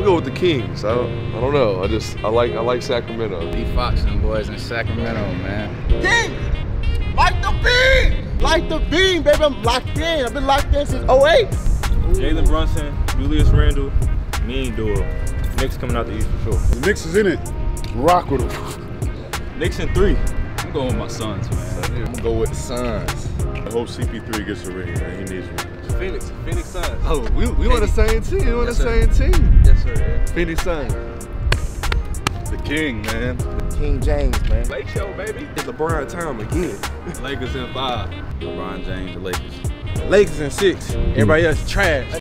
gonna go with the Kings. I don't, I don't know. I just I like I like Sacramento. D Fox and boys in Sacramento, man. King, light the beam, light the beam, baby. I'm locked in. I've been locked in since 08. Jalen Brunson, Julius Randle, mean duo. Knicks coming out the East for sure. The Knicks is in it. Rock with them. Knicks in three. I'm going with my Suns, man. I'm gonna go with the Suns. I hope CP3 gets a ring, man. He needs one. Phoenix, Phoenix Suns. Oh, we, we on the same team. We on the sir. same team. Yes, sir. Phoenix Suns. The King, man. The King James, man. Lake Show, baby. It's LeBron time again. Lakers in five. LeBron James, the Lakers. Lakers in six. Everybody else trash.